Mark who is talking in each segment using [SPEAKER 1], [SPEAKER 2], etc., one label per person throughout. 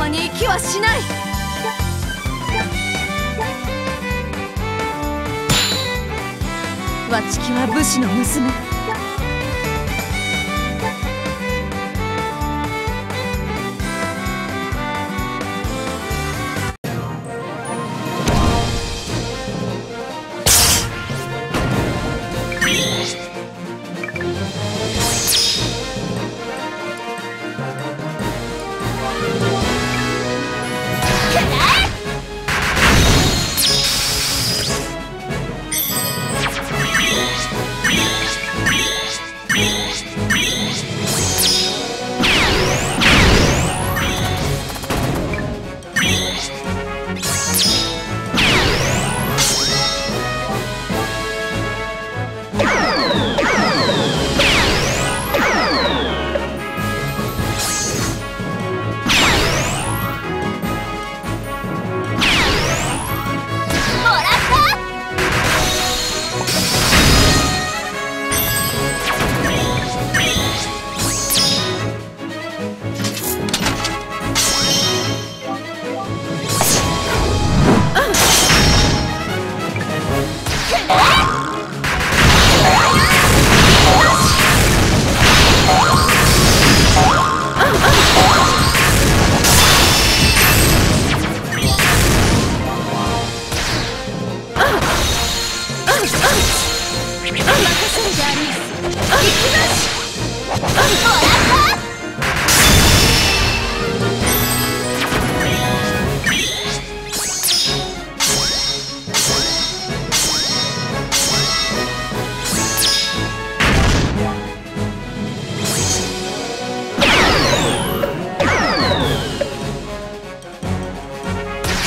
[SPEAKER 1] 様に行きはしない。和ちは武士の娘。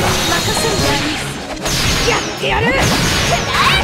[SPEAKER 1] 任せるや
[SPEAKER 2] ってやる。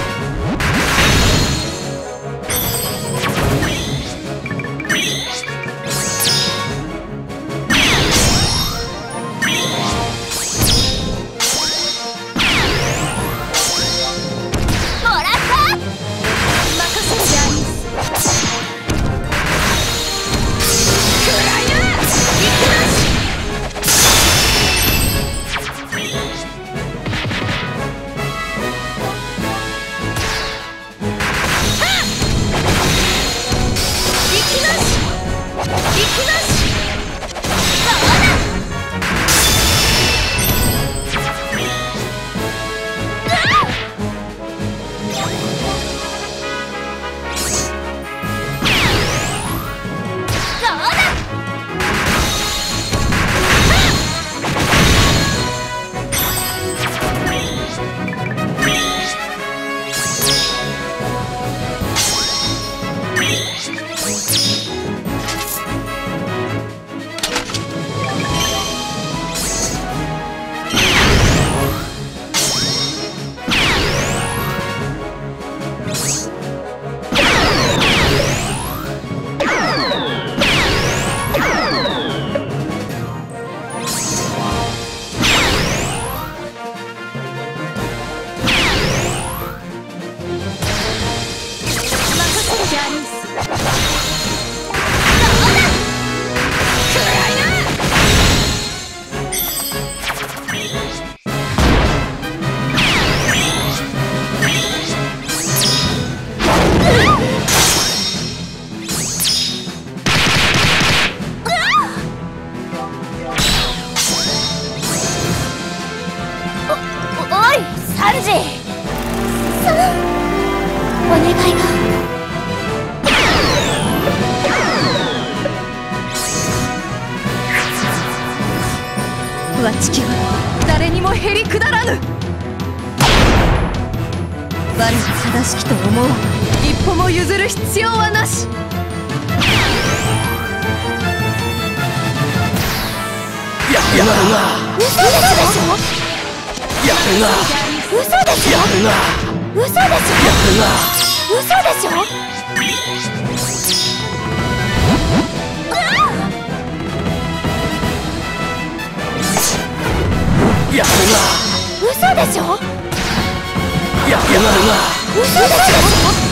[SPEAKER 1] は地球誰にもへりくだらぬ。我が正しきと思う。一歩も譲る必要はなし。やるな。
[SPEAKER 2] 嘘でしょ？
[SPEAKER 1] やるな嘘
[SPEAKER 2] でしょ？や嘘でしょ？や嘘でしょ？でしょやうわうわ。嘘でしょ